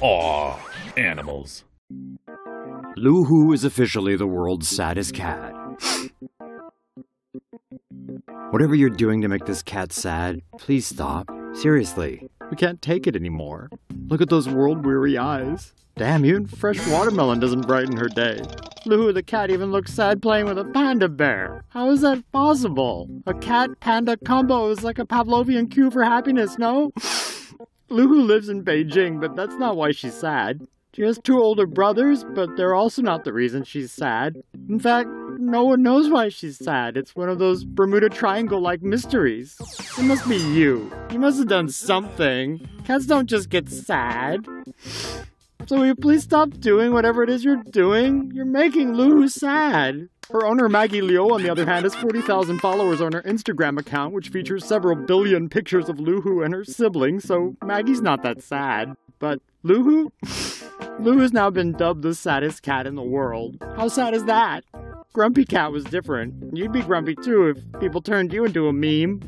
Aw, animals. Luhu is officially the world's saddest cat. Whatever you're doing to make this cat sad, please stop. Seriously, we can't take it anymore. Look at those world weary eyes. Damn, even fresh watermelon doesn't brighten her day. Luhu the cat even looks sad playing with a panda bear. How is that possible? A cat panda combo is like a Pavlovian cue for happiness, no? Luhu lives in Beijing, but that's not why she's sad. She has two older brothers, but they're also not the reason she's sad. In fact, no one knows why she's sad. It's one of those Bermuda Triangle like mysteries. It must be you. You must have done something. Cats don't just get sad. So will you please stop doing whatever it is you're doing? You're making Lou sad. Her owner Maggie Liu, on the other hand, has 40,000 followers on her Instagram account, which features several billion pictures of Luhu and her siblings, so Maggie's not that sad. But Luhu? Lou has now been dubbed the saddest cat in the world. How sad is that? Grumpy Cat was different. You'd be grumpy too if people turned you into a meme.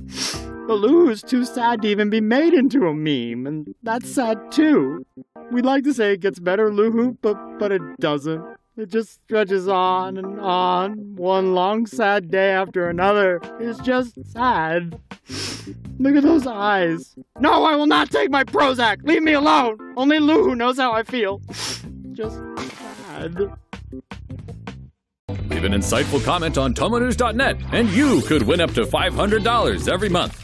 But is too sad to even be made into a meme, and that's sad too. We'd like to say it gets better, Luhu, but but it doesn't. It just stretches on and on, one long sad day after another. It's just sad. Look at those eyes. No, I will not take my Prozac. Leave me alone. Only Luhu knows how I feel. Just sad. Leave an insightful comment on tomonews.net and you could win up to $500 every month.